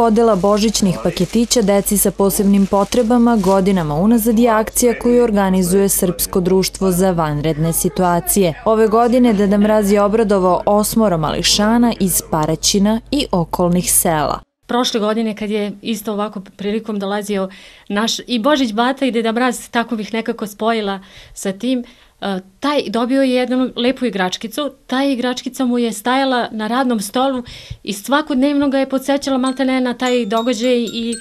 podela božićnih paketića deci sa posebnim potrebama godinama unazad je akcija koju organizuje Srpsko društvo za vanredne situacije. Ove godine Deda Mraz je obradovao osmoro mališana iz Paraćina i okolnih sela prošle godine kad je isto ovako prilikom dolazio naš i Božić Bata i Deda Mraz, tako bih nekako spojila sa tim, taj dobio je jednu lepu igračkicu, ta igračkica mu je stajala na radnom stolu i svakodnevno ga je podsjećala maltene na taj događaj i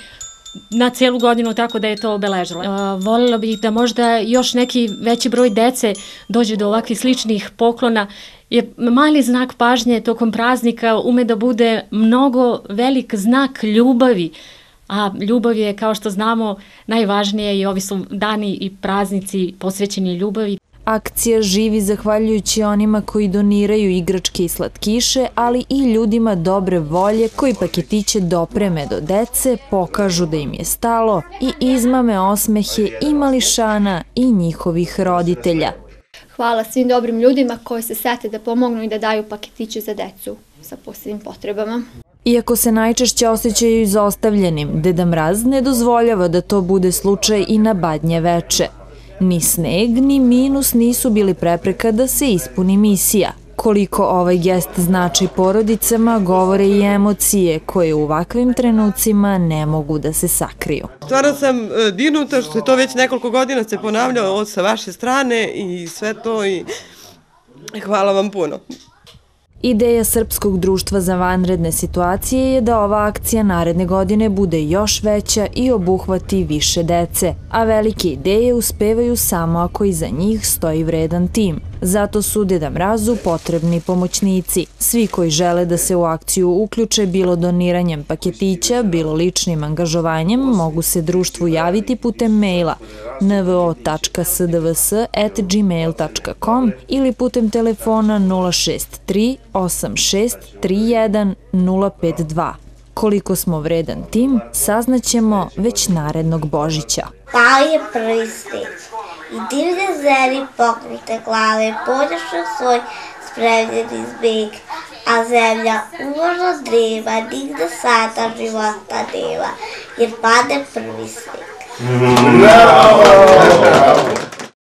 na celu godinu tako da je to obeležila. Uh, voljela bih da možda još neki veći broj dece dođe do ovakvih sličnih poklona je mali znak pažnje tokom praznika ume da bude mnogo velik znak ljubavi a ljubav je, kao što znamo, najvažnije i ovi su dani i praznici posvećeni ljubavi. Akcija živi zahvaljujući onima koji doniraju igračke i slatkiše, ali i ljudima dobre volje koji paketiće dopreme do dece, pokažu da im je stalo i izmame osmehe i mališana i njihovih roditelja. Hvala svim dobrim ljudima koji se sete da pomognu i da daju paketiće za decu sa posebnim potrebama. Iako se najčešće osjećaju izostavljenim, Deda Mraz ne dozvoljava da to bude slučaj i na badnje veče. Ni sneg, ni minus nisu bili prepreka da se ispuni misija. Koliko ovaj gest znači porodicama, govore i emocije koje u ovakvim trenucima ne mogu da se sakriju. Stvarno sam e, dinuta što je to već nekoliko godina se ponavljao od sa vaše strane i sve to i hvala vam puno. Ideja Srpskog društva za vanredne situacije je da ova akcija naredne godine bude još veća i obuhvati više dece, a velike ideje uspevaju samo ako iza njih stoji vredan tim. Zato su Deda Mrazu potrebni pomoćnici. Svi koji žele da se u akciju uključe bilo doniranjem paketića, bilo ličnim angažovanjem, mogu se društvu javiti putem maila nvo.sdvs.gmail.com ili putem telefona 063 86 31 052. Koliko smo vredan tim, saznaćemo već narednog Božića. Pao je prvi sneg Іди в язері покрути клали, потягши свой справді збіг, а земля урозлива, нігде сата жива стадила, і впаде первісник.